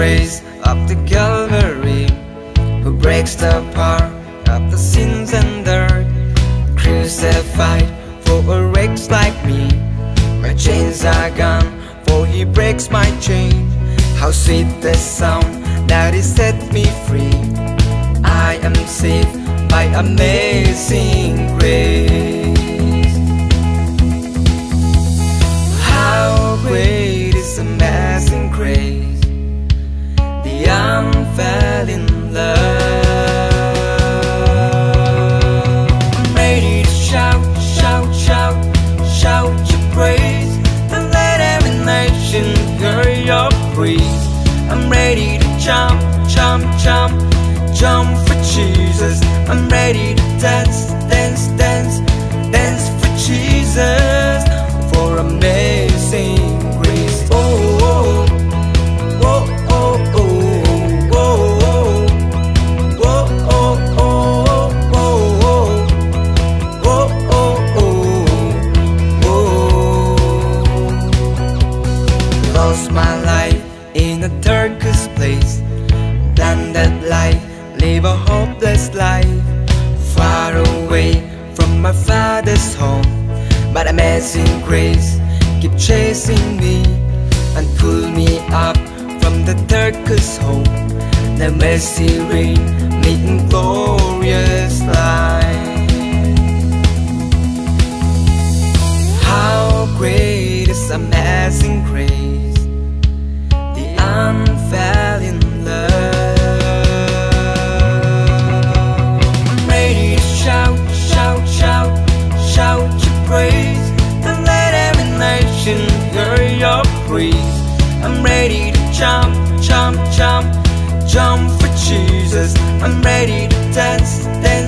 grace of the Calvary, who breaks the power of the sins and dirt, crucified for a wretch like me. My chains are gone, for he breaks my chain. How sweet the sound that he set me free. I am saved by amazing grace. Praise. I'm ready to jump, jump, jump, jump for Jesus. I'm ready to dance, place. Blinded life, live a hopeless life. Far away from my father's home. But amazing grace keep chasing me and pull me up from the darkest hole. The mercy rain making glorious light. Hear your praise. I'm ready to jump, jump, jump, jump for Jesus. I'm ready to dance, dance